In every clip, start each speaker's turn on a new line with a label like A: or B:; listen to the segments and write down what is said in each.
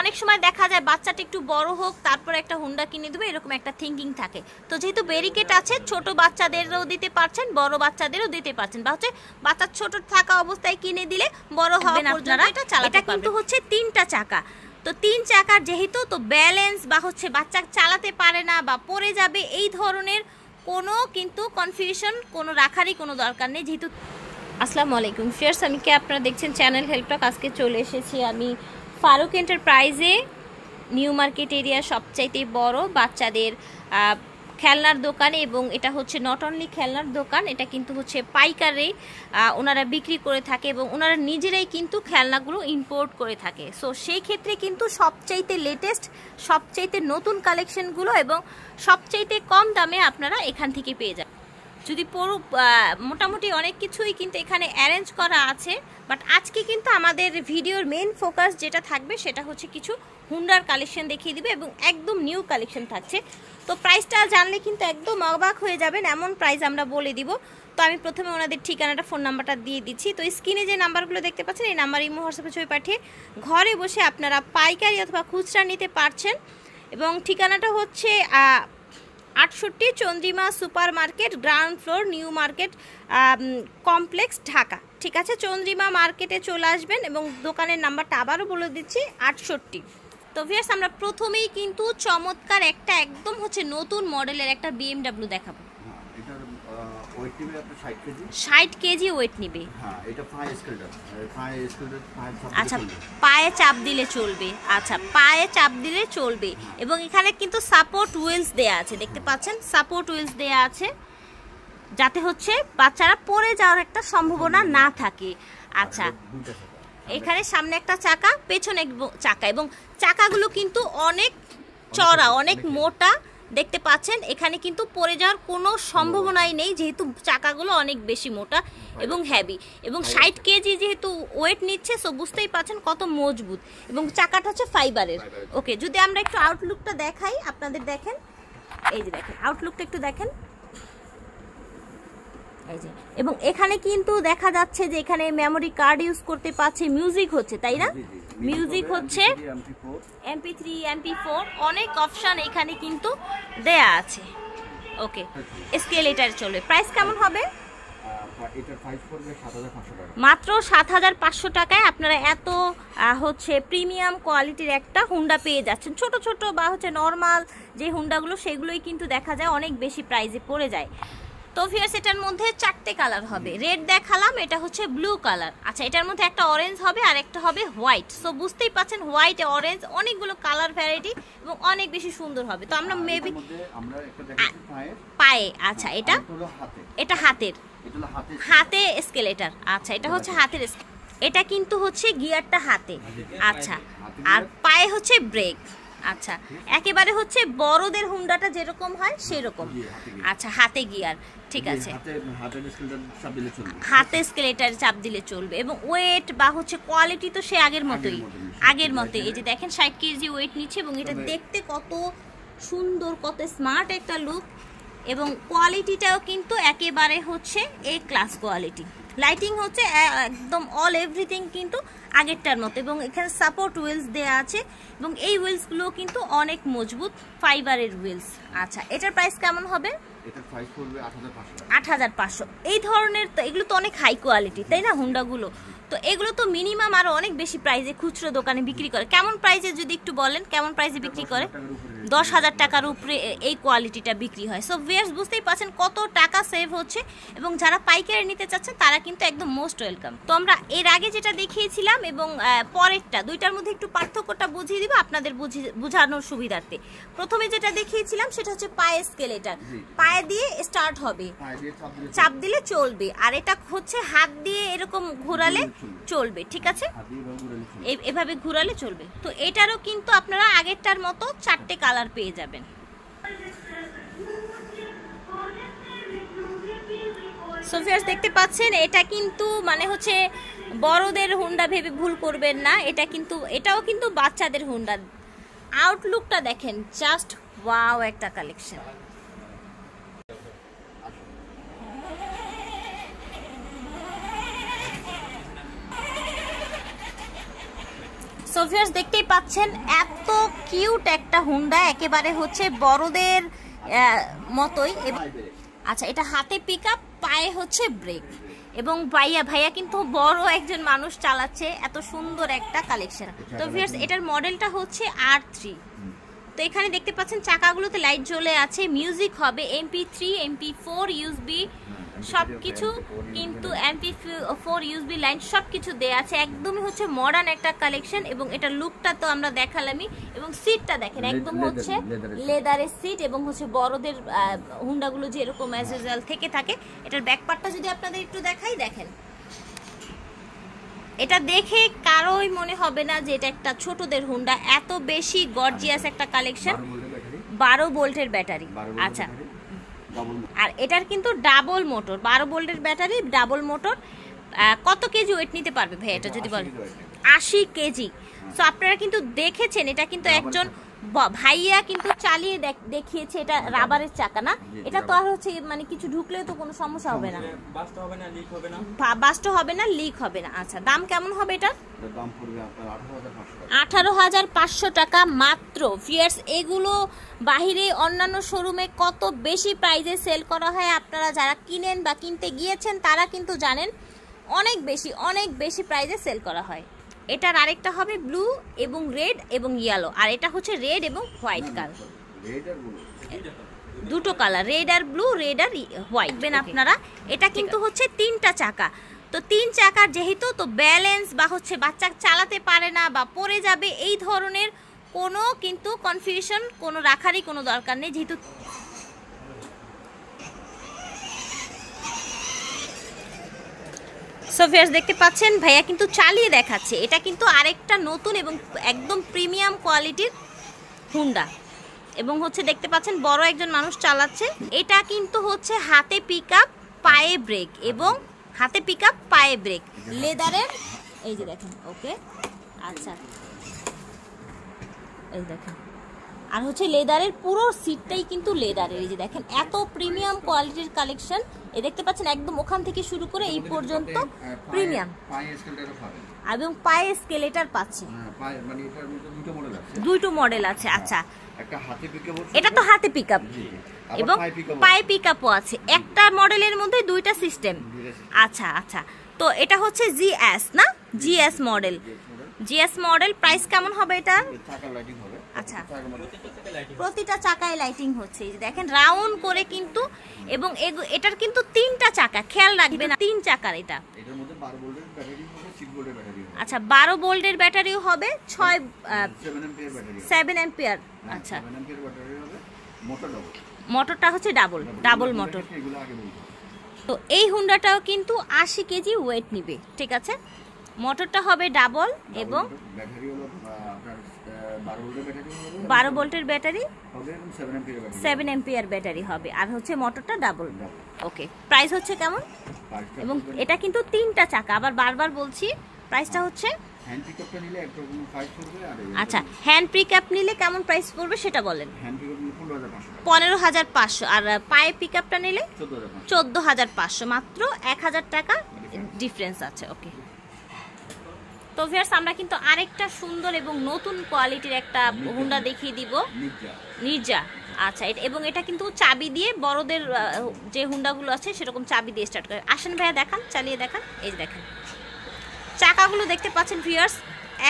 A: অনেক সময় দেখা যায় বাচ্চাটা একটু বড় হোক তারপর একটা হুন্ডা কিনে দেবে এরকম একটা থিঙ্কিং থাকে। তো যেহেতু ব্যারিকেড আছে ছোট বাচ্চাদেরও দিতে পারছেন বড় বাচ্চাদেরও দিতে পারছেন। বা হচ্ছে বাচ্চা ছোট থাকা অবস্থায় কিনে দিলে বড় হওয়া পর্যন্ত এটা চালাতে এটা কিন্তু হচ্ছে তিনটা চাকা। তো তিন চাকার যেহেতু তো ব্যালেন্স বা হচ্ছে বাচ্চা চালাতে পারে না বা পড়ে যাবে এই ধরনের কোনো কিন্তু কনফিউশন কোনো রাখারই কোনো দরকার নেই। যেহেতু আসসালামু আলাইকুম। ফিয়ার্স আমি কি আপনারা দেখছেন চ্যানেল হেল্পটক আজকে চলে এসেছি আমি ফারুক এন্টারপ্রাইজে নিউ মার্কেট এরিয়া সবচাইতে বড় বাচ্চাদের খেলনার দোকান এবং এটা হচ্ছে নট অনলি খেলনার দোকান, এটা কিন্তু হচ্ছে পাইকারে ওনারা বিক্রি করে থাকে এবং ওনারা নিজেরাই কিন্তু খেলনাগুলো ইম্পোর্ট করে থাকে। সো সেই ক্ষেত্রে কিন্তু সবচাইতে লেটেস্ট সবচাইতে নতুন কালেকশনগুলো এবং সবচাইতে কম দামে আপনারা এখান থেকে পেয়ে যাবেন। যদি পুরো মোটামুটি অনেক কিছুই কিন্তু এখানে অ্যারেঞ্জ করা আছে বাট আজকে কিন্তু আমাদের ভিডিওর মেন ফোকাস যেটা থাকবে সেটা হচ্ছে কিছু হুন্ডার কালেকশন দেখিয়ে দিবে এবং একদম নিউ কালেকশন থাকছে। তো প্রাইসটা জানলে কিন্তু একদম অবাক হয়ে যাবেন, এমন প্রাইস আমরা বলে দিব। তো আমি প্রথমে ওনাদের ঠিকানাটা ফোন নাম্বারটা দিয়ে দিচ্ছি। তো স্ক্রিনে যে নাম্বারগুলো দেখতে পাচ্ছেন, এই নাম্বার ইমো হোয়াটসঅ্যাপে ছবি পাঠিয়ে ঘরে বসে আপনারা পাইকারি অথবা খুচরা নিতে পারছেন। এবং ঠিকানাটা হচ্ছে আটষট্টি Chandrima super market ground floor, new market complex, Dhaka. ঠিক আছে, চন্দ্রিমা মার্কেটে চলে আসবেন এবং দোকানের নাম্বারটা আবারও বলে দিচ্ছি, আটষট্টি। তো ভিয়ার্স আমরা প্রথমেই কিন্তু চমৎকার একটা একদম হচ্ছে নতুন মডেলের একটা বিএমডাব্লিউ দেখাবো।
B: ওয়েট নেবে আপনার ষাট কেজি?
A: ওয়েট নিবে।
B: হ্যাঁ এটা
A: আচ্ছা পায়ে চাপ দিলে চলবে। আচ্ছা পায়ে চাপ দিলে চলবে। এবং এখানে কিন্তু সাপোর্ট হুইলস দেয়া আছে দেখতে পাচ্ছেন? সাপোর্ট হুইলস দেয়া আছে যাতে হচ্ছে বাচ্চারা পড়ে যাওয়ার একটা সম্ভাবনা না থাকে। আচ্ছা এখানে সামনে একটা চাকা পেছনে চাকা। এবং চাকাগুলো কিন্তু অনেক চড়া অনেক মোটা দেখতে পাচ্ছেন এখানে কিন্তু পড়ে যাওয়ার কোনো সম্ভাবনাই নেই যেহেতু চাকাগুলো অনেক বেশি মোটা এবং হ্যাভি এবং ষাট কেজি যেহেতু ওয়েট নিচ্ছে সো বুঝতেই পাচ্ছেন কত মজবুত। এবং চাকাটা হচ্ছে ফাইবারের ওকে যদি আমরা একটু আউটলুকটা দেখাই আপনাদের দেখেন এই যে দেখেন আউটলুকটা একটু দেখেন। এই যে। এবং এখানে কিন্তু দেখা যাচ্ছে যে এখানে মেমোরি কার্ড ইউজ করতে পারছে মিউজিক হচ্ছে তাই না। মিউজিক হচ্ছে
B: এমপি
A: থ্রি এমপি ফোর অনেক অপশন এখানে কিন্তু দেয়া আছে। ওকে স্কেল এটার চলবে প্রাইস কেমন হবে? মাত্র সাত হাজার পাঁচশো টাকায় আপনারা এত হচ্ছে প্রিমিয়াম কোয়ালিটির একটা হুন্ডা পেয়ে যাচ্ছেন। ছোট ছোট বা হচ্ছে নর্মাল যে হুন্ডাগুলো সেগুলোই কিন্তু দেখা যায় অনেক বেশি প্রাইজে পড়ে যায়। তো ফিয়ার্স এটার মধ্যে চারটে কালার হবে। রেড দেখালাম এটা হচ্ছে ব্লু কালার আচ্ছা এটার মধ্যে একটা অরেঞ্জ হবে আর একটা হবে হোয়াইট সো বুঝতেই পাচ্ছেন হোয়াইট অরেঞ্জ অনেকগুলো কালার ভ্যারাইটি এবং অনেক বেশি সুন্দর হবে। তো আমরা মেবি
B: আমরা একটা দেখাচ্ছি পায়ের।
A: পায়ে আচ্ছা এটা এটা হাতের।
B: হাতে
A: স্কেলেটার আচ্ছা এটা হচ্ছে হাতের এটা কিন্তু হচ্ছে গিয়ারটা হাতে। আচ্ছা আর পায়ে হচ্ছে ব্রেক আচ্ছা একেবারে হচ্ছে বড়দের হুন্ডাটা যেরকম হয় সেরকম। আচ্ছা হাতে গিয়ার ঠিক আছে।
B: হাতে স্কেলটার চাপ দিলে চলবে।
A: এবং ওয়েট বা হচ্ছে কোয়ালিটি তো সে আগের মতোই।
B: মতোই,
A: আগের মতোই। এই যে দেখেন ষাট কেজি ওয়েট নিচ্ছে এবং এটা দেখতে কত সুন্দর কত স্মার্ট একটা লুক এবং কোয়ালিটিটাও কিন্তু একেবারে হচ্ছে এ ক্লাস কোয়ালিটি লাইটিং হচ্ছে একদম অল এভরিথিং কিন্তু আগেরটার মতো এবং এখানে সাপোর্ট হুইলস দেয়া আছে এবং এই হুইলসগুলো কিন্তু অনেক মজবুত ফাইবারের হুইলস আচ্ছা এটার প্রাইস কেমন হবে?
B: আট হাজার পাঁচশো
A: এই ধরনের তো এগুলো তো অনেক হাই কোয়ালিটি তাই না হুন্ডাগুলো তো এগুলো তো মিনিমাম আরও অনেক বেশি প্রাইসে খুচরো দোকানে বিক্রি করে। কেমন প্রাইসে যদি একটু বলেন কেমন প্রাইসে বিক্রি করে? দশ হাজার টাকার উপরে এই কোয়ালিটিটা বিক্রি হয়। সো ভিয়ার্স বুঝতেই পারছেন কত টাকা সেভ হচ্ছে এবং যারা পাইকারি নিতে চাচ্ছেন তারা কিন্তু একদম মোস্ট ওয়েলকাম তো আমরা এর আগে যেটা দেখিয়েছিলাম এবং পরেরটা দুইটার মধ্যে একটু পার্থক্যটা বুঝিয়ে দিব আপনাদের বুঝি- বোঝানোর সুবিধার্থে। প্রথমে যেটা দেখিয়েছিলাম সেটা হচ্ছে পায়ে স্কেলেটার। পায়ে দিয়ে স্টার্ট হবে।
B: চাপ দিলে
A: চলবে। আর এটা হচ্ছে হাত দিয়ে এরকম ঘোরালে
B: চলবে।
A: ঠিক আছে?
B: এভাবে ঘোরালে চলবে।
A: তো এটারও কিন্তু আপনারা আগেরটার মতো চারটে কালার পেয়ে যাবেন। সোফিয়াস দেখতে পাচ্ছেন, এটা কিন্তু মানে হচ্ছে বড়দের হুন্ডা ভেবে ভুল করবেন না, এটা কিন্তু, এটাও কিন্তু বাচ্চাদের হুন্ডা। আউটলুকটা দেখেন জাস্ট ওয়াও একটা কালেকশন সোফিয়াস দেখতেই পাচ্ছেন, এত কিউট একটা হুন্ডা, একেবারে হচ্ছে বড়দের মতোই। আচ্ছা এটা হাতে পিক আপ পায়ে হচ্ছে ব্রেক এবং ভাইয়া ভাইয়া কিন্তু বড় একজন মানুষ চালাচ্ছে, এত সুন্দর একটা কালেকশন তো ভিউয়ার্স এটার মডেলটা হচ্ছে আর থ্রি তো এখানে দেখতে পাচ্ছেন, চাকাগুলোতে লাইট জ্বলে আছে মিউজিক হবে MP three MP four USB সব কিছু কিন্তু এমপি ফোর ইউসবি লাইন সব কিছু দেওয়া আছে। একদমই হচ্ছে মডার্ন একটা কালেকশন এবং এটার লুকটা তো আমরা দেখালামই এবং সিটটা দেখেন একদম হচ্ছে। লেদারের সিট এবং হচ্ছে বড়দের হুন্ডাগুলো যেরকম অ্যাজ ইউজুয়াল থেকে থাকে এটার ব্যাকপার্টটা যদি আপনাদের একটু দেখাই দেখেন। এটা দেখে কারোই মনে হবে না যে এটা একটা ছোটদের হুন্ডা এত বেশি গর্জিয়াস একটা কালেকশন
B: বারো ভোল্টের
A: ব্যাটারি। আচ্ছা আর এটার কিন্তু ডাবল মোটর বারো ভোল্টের ব্যাটারি ডাবল মোটর কত কেজি ওয়েট নিতে পারবে ভাই এটা যদি
B: 80
A: বলেন। আশি কেজি। সো আপনারা কিন্তু দেখেছেন এটা কিন্তু একজন ভাইয়া কিন্তু চালিয়ে দেখ- দেখিয়েছে এটা রাবারের চাকা না? এটা তো আর হচ্ছে মানে কিছু ঢুকলে তো কোনো সমস্যা হবে না।
C: বাসটা হবে না লিক হবে না।
A: বা- বাস্ট হবে না লিক হবে না। আচ্ছা দাম কেমন হবে এটা
B: দাম পড়বে আপনার আঠারো হাজার পাঁচশো টাকা।
A: আঠারো হাজার পাঁচশো টাকা মাত্র। ফিয়ার্স এগুলো বাহিরে অন্যান্য শোরুমে কত বেশি প্রাইজে সেল করা হয় আপনারা যারা কিনেন বা কিনতে গিয়েছেন তারা কিন্তু জানেন অনেক বেশি অনেক বেশি প্রাইজে সেল করা হয়। এটার আরেকটা হবে ব্লু এবং রেড এবং ইয়েলো আর এটা হচ্ছে রেড এবং হোয়াইট কালার দুটো কালার রেড আর ব্লু রেড আর হোয়াইট বেন আপনারা এটা কিন্তু হচ্ছে তিনটা চাকা। তো তিন চাকার যেহেতু তো ব্যালেন্স বা হচ্ছে বাচ্চা চালাতে পারে না বা পড়ে যাবে এই ধরনের কোনো কিন্তু কনফিউশন কোনো রাখারই কোনো দরকার নেই। যেহেতু সোফিয়ার্স দেখতে পাচ্ছেন, ভাইয়া কিন্তু চালিয়ে দেখাচ্ছে। এটা কিন্তু আরেকটা নতুন এবং একদম প্রিমিয়াম কোয়ালিটির হুন্ডা এবং হচ্ছে দেখতে পাচ্ছেন, বড় একজন মানুষ চালাচ্ছে। এটা কিন্তু হচ্ছে হাতে পিক আপ পায়ে ব্রেক এবং হাতে পিক আপ পায়ে ব্রেক লেদারের এই যে দেখেন ওকে আচ্ছা। এই দেখেন। আর হচ্ছে লেদারের পুরো সিটটাই কিন্তু লেদারের। এই যে দেখেন, এত প্রিমিয়াম কোয়ালিটির কালেকশন এ দেখতে পাচ্ছেন, একদম ওখান থেকে শুরু করে এই পর্যন্ত প্রিমিয়াম এবং পায়ে স্কেলেটার পাচ্ছে।
B: দুটো মডেল আছে
A: দুইটো মডেল আছে আচ্ছা। এটা তো হাতে পিক আপ এবং
B: পায়ে
A: পিক আপও আছে। একটা মডেলের মধ্যে দুইটা সিস্টেম আচ্ছা আচ্ছা। তো এটা হচ্ছে জিএস না? GS model. GS model price কেমন হবে এটা? আচ্ছা। প্রতিটা চাকায় লাইটিং হচ্ছে। দেখেন রাউন্ড করে কিন্তু এবং এটার কিন্তু তিনটা চাকা, খেয়াল রাখবেন, তিন চাকার এটা। আচ্ছা বারো বোল্টের ব্যাটারিও হবে, ছয়
B: সেভেন এমপিয়ার
A: আচ্ছা। মোটরটা হচ্ছে ডাবল ডাবল মোটর তো এই হুন্ডাটাও কিন্তু আশি কেজি ওয়েট নিবে, ঠিক আছে? মোটরটা হবে ডাবল এবং
B: বারো ভোল্টের ব্যাটারি সেভেন এমপিয়ার ব্যাটারি
A: হবে। আর হচ্ছে মোটরটা ডাবল। ওকে প্রাইস হচ্ছে কেমন? এবং এটা কিন্তু তিনটা চাকা। আবার বারবার বলছি প্রাইসটা হচ্ছে আচ্ছা হ্যান্ড পিক আপ নিলে কেমন প্রাইস পড়বে সেটা বলেন।
B: পনেরো হাজার পাঁচশো।
A: আর পায়ে পিক আপটা নিলে
B: চোদ্দ হাজার পাঁচশো।
A: মাত্র এক হাজার টাকা ডিফারেন্স আছে। ওকে। তো ভিয়ার্স আমরা কিন্তু আরেকটা সুন্দর এবং নতুন কোয়ালিটির একটা হুন্ডা দেখিয়ে দিব।
B: নির্জা।
A: আচ্ছা এবং এটা কিন্তু চাবি দিয়ে বড়দের যে হুন্ডাগুলো আছে সেরকম চাবি দিয়ে স্টার্ট করে। আসেন ভাইয়া দেখান চালিয়ে দেখান। এই দেখেন। চাকাগুলো দেখতে পাচ্ছেন ভিউয়ার্স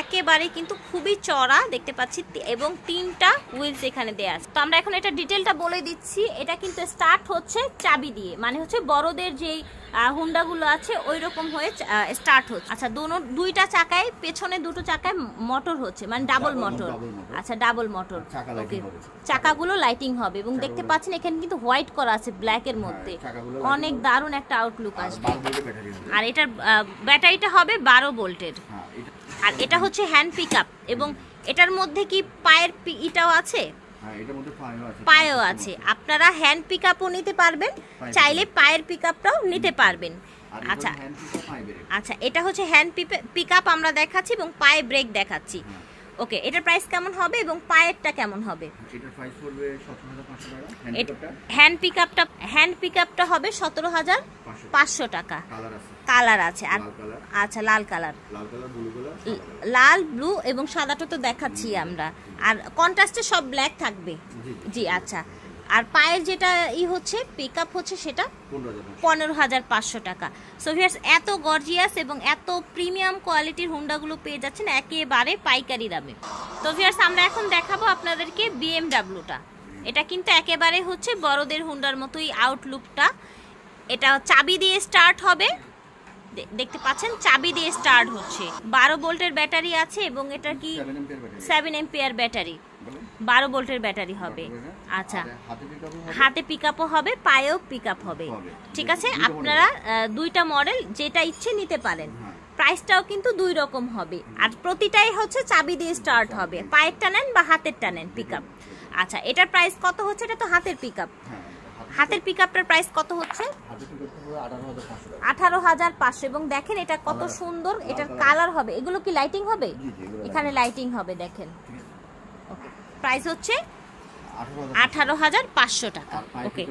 A: একেবারে কিন্তু খুবই চড়া দেখতে পাচ্ছি এবং তিনটা হুইলস এখানে দেয়া আছে। তো আমরা এখন এটা ডিটেলটা বলে দিচ্ছি। এটা কিন্তু স্টার্ট হচ্ছে চাবি দিয়ে মানে হচ্ছে বড়দের যেই হুন্ডাগুলো আছে ওই রকম হয়ে স্টার্ট হচ্ছে। আচ্ছা দোনো দুইটা চাকায় পেছনে দুটো চাকায় মোটর হচ্ছে মানে ডাবল মোটর। আচ্ছা ডাবল মোটর। ওকে চাকাগুলো লাইটিং হবে এবং দেখতে পাচ্ছেন এখানে কিন্তু হোয়াইট করা আছে ব্ল্যাকের মধ্যে। অনেক দারুণ একটা আউটলুক আসবে। আর এটার ব্যাটারিটা হবে বারো ভোল্টের আর এটা হচ্ছে হ্যান্ড পিক আপ এবং এটার মধ্যে কি পায়ের ইটাও আছে?
B: হ্যাঁ মধ্যে পায়েও আছে।
A: আপনারা হ্যান্ড পিক আপও নিতে পারবেন চাইলে পায়ের পিক আপটাও নিতে পারবেন। আচ্ছা। আচ্ছা এটা হচ্ছে হ্যান্ড পিক আপ আমরা দেখাচ্ছি এবং পায়ে ব্রেক দেখাচ্ছি।
B: হ্যাঁ।
A: ওকে এটার প্রাইস কেমন হবে এবং পায়েরটা কেমন হবে?
B: এটার প্রাইস পড়বে সতেরো হাজার পাঁচশো টাকা।
A: এট-
B: হ্যান্ডকাপটা
A: হ্যান্ড পিকআপটা হ্যান্ড পিকআপটা হবে সতেরো হাজার
B: পাঁচশো
A: পাঁচশো। টাকা।
B: কালার আছে।
A: কালার আছে আর আচ্ছা লাল কালার
B: লাল কালার ব্লু কালার
A: লাল ব্লু এবং সাদাটা তো দেখাচ্ছি আমরা। আর কন্ট্রাস্টে সব ব্ল্যাক থাকবে?
B: জি।
A: জি আচ্ছা। আর পায়ের যেটা ই হচ্ছে পিক আপ হচ্ছে সেটা
B: পনেরো হাজার পাঁচশো।
A: টাকা। সো ভিয়ার্স এত গর্জিয়াস এবং এত প্রিমিয়াম কোয়ালিটির হুন্ডাগুলো পেয়ে যাচ্ছেন একেবারে পাইকারি দামে। তো ভিয়ার্স আমরা এখন দেখাবো আপনাদেরকে বিএমডাব্লিউটা এটা কিন্তু একেবারে হচ্ছে বড়দের হুন্ডার মতোই আউটলুকটা এটা চাবি দিয়ে স্টার্ট হবে। দেখতে পাচ্ছেন চাবি দিয়ে স্টার্ট হচ্ছে। বারো ভোল্টের ব্যাটারি আছে এবং এটা কি
B: সেভেন এম্পিয়ার ব্যাটারি।
A: বারো ভোল্টের ব্যাটারি হবে। আচ্ছা।
B: হাতে
A: পিক আপও হবে? পায়েও পিক আপ হবে। ঠিক আছে? আপনারা দুইটা মডেল যেটা ইচ্ছে নিতে পারেন।
B: হ্যাঁ।
A: প্রাইসটাও কিন্তু দুই রকম হবে। আর প্রতিটাই হচ্ছে চাবি দিয়ে স্টার্ট হবে। পায়েরটা নেন বা হাতেরটা নেন পিক আপ আচ্ছা এটার প্রাইস কত হচ্ছে? এটা তো হাতের পিক আপ
B: হ্যাঁ
A: হাতের পিক আপটার প্রাইস কত হচ্ছে?
B: আঠারো হাজার পাঁচশো
A: এবং দেখেন এটা কত সুন্দর এটার কালার হবে। এগুলো কি লাইটিং হবে? এখানে লাইটিং হবে দেখেন। প্রাইস হচ্ছে
B: আঠারো হাজার
A: পাঁচশো টাকা। ওকে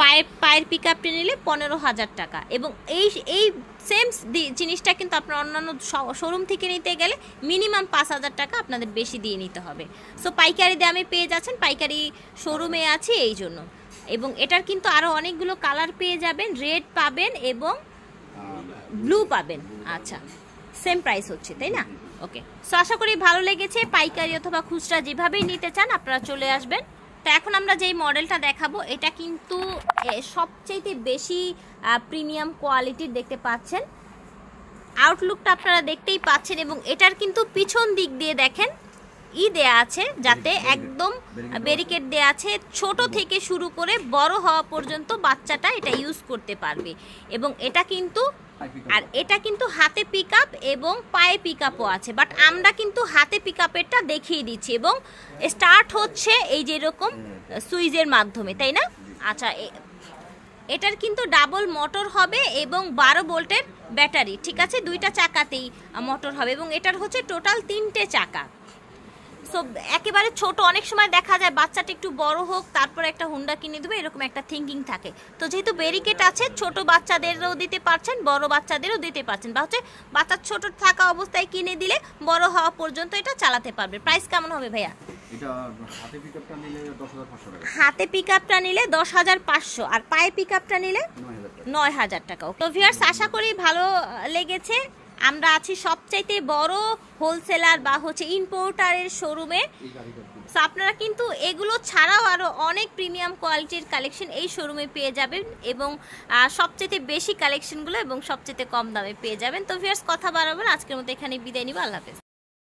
A: পায়ের পায়ের পিক আপটা নিলে পনেরো হাজার টাকা এবং এই এই সেম জিনিসটা কিন্তু আপনার অন্যান্য শোরুম থেকে নিতে গেলে মিনিমাম পাঁচ হাজার টাকা আপনাদের বেশি দিয়ে নিতে হবে। সো পাইকারি দামে পেয়ে যাচ্ছেন পাইকারি শোরুমে আছে এই জন্য। এবং এটার কিন্তু আরও অনেকগুলো কালার পেয়ে যাবেন রেড পাবেন এবং ব্লু পাবেন। আচ্ছা সেম প্রাইস হচ্ছে তাই না? ওকে। সো আশা করি ভালো লেগেছে। পাইকারি অথবা খুচরা যেভাবেই নিতে চান আপনারা চলে আসবেন। তো এখন আমরা যেই মডেলটা দেখাবো এটা কিন্তু এ, সবচাইতে বেশি প্রিমিয়াম কোয়ালিটির দেখতে পাচ্ছেন। আউটলুকটা আপনারা দেখতেই পাচ্ছেন এবং এটার কিন্তু পিছন দিক দিয়ে দেখেন ই দেয়া আছে যাতে একদম ব্যারিকেড দেয়া আছে ছোট থেকে শুরু করে বড় হওয়া পর্যন্ত বাচ্চাটা এটা ইউজ করতে পারবে। এবং এটা কিন্তু আর এটা কিন্তু হাতে পিক এবং পায়ে পিক আছে বাট আমরা কিন্তু হাতে পিক আপেরটা দেখিয়ে দিচ্ছি এবং স্টার্ট হচ্ছে এই যে এরকম সুইচের মাধ্যমে তাই না? আচ্ছা এটার কিন্তু ডাবল মোটর হবে এবং বারো ভোল্টের ব্যাটারি ঠিক আছে? দুইটা চাকাতেই মোটর হবে এবং এটার হচ্ছে টোটাল তিনটে চাকা। সো একেবারে ছোট অনেক সময় দেখা যায় বাচ্চাটা একটু বড় হোক তারপর একটা হুন্ডা কিনে দেবে এরকম একটা থিঙ্কিং থাকে। তো যেহেতু ব্যারিকেড আছে ছোট বাচ্চাদেরও দিতে পারছেন বড় বাচ্চাদেরও দিতে পারছেন। বা হচ্ছে বাচ্চা ছোট থাকা অবস্থায় কিনে দিলে বড় হওয়া পর্যন্ত এটা চালাতে পারবে। প্রাইস কেমন হবে ভাইয়া?
B: হাতে
A: পিক আপটা নিলে দশ হাজার পাঁচশো আর পায়ে পিক আপটা নিলে
B: নয় হাজার টাকা।
A: তো ভিউয়ার্স আশা করি ভালো লেগেছে। আমরা আছি সবচাইতে বড় হোলসেলার বা হচ্ছে ইম্পোর্টারের শোরুমে আপনারা কিন্তু এগুলো ছাড়াও আরও অনেক প্রিমিয়াম কোয়ালিটির কালেকশন এই শোরুমে পেয়ে যাবেন এবং সবচেয়ে বেশি কালেকশনগুলো এবং সবচেয়ে কম দামে পেয়ে যাবেন। তো ভিয়ার্স কথা বাড়াবেন আজকের মতো এখানে বিদায় নিব। আল্লাহ হাফেজ।